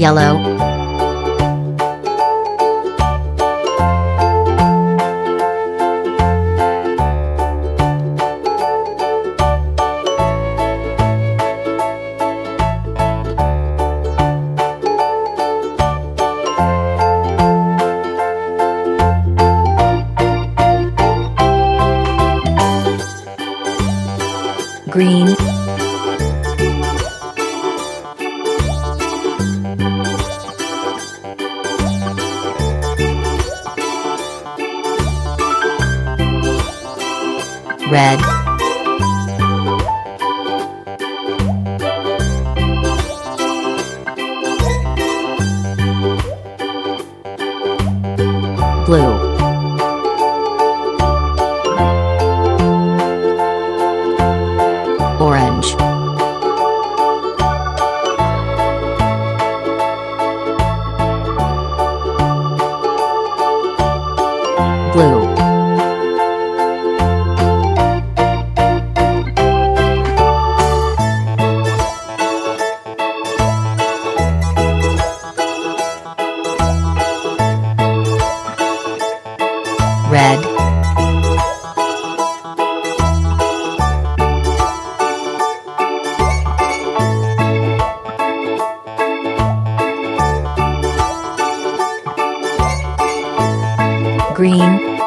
yellow, green, red, blue, orange, blue, green,